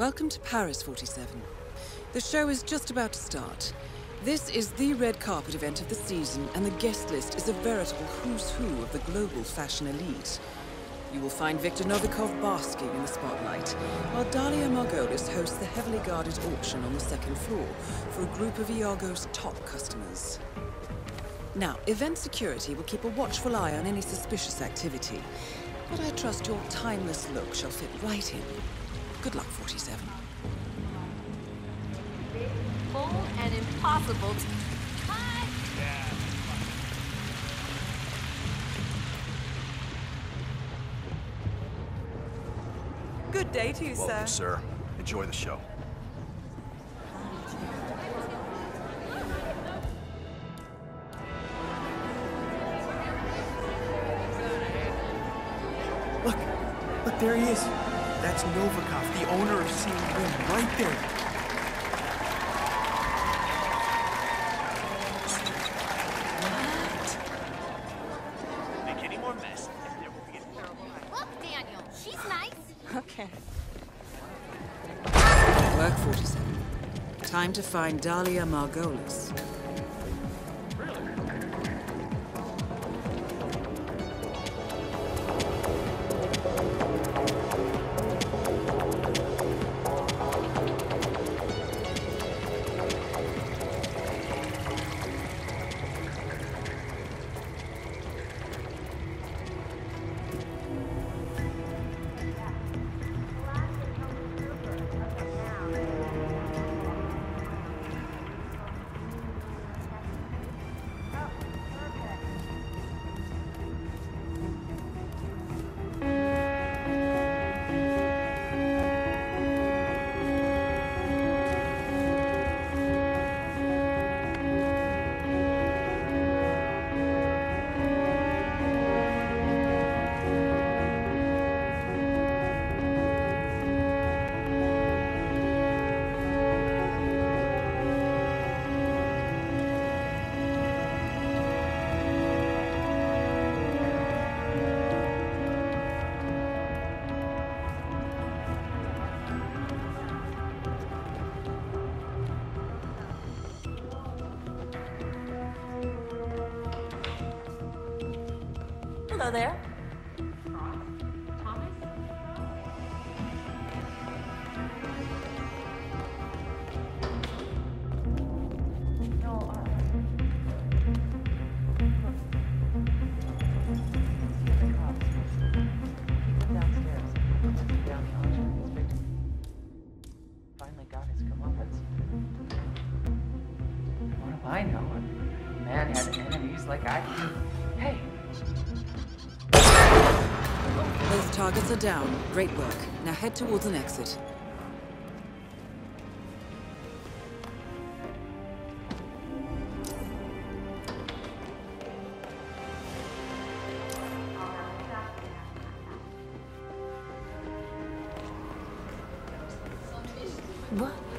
Welcome to Paris 47. The show is just about to start. This is the red carpet event of the season, and the guest list is a veritable who's who of the global fashion elite. You will find Viktor Novikov basking in the spotlight, while Dalia Margolis hosts the heavily guarded auction on the second floor for a group of Iago's top customers. Now, event security will keep a watchful eye on any suspicious activity, but I trust your timeless look shall fit right in. Good luck, 47. Full and impossible to... Hi! Good day to you, Welcome, sir. sir. Enjoy the show. Look, look, there he is. That's Novikov, the owner of Sanguine, right there. Make any more mess, and there will be a terrible Look, Daniel, she's nice. Okay. Work 47. Time to find Dalia Margolis. Hello there. I know? A man had enemies like I do. Hey, Both targets are down. Great work. Now head towards an exit. What?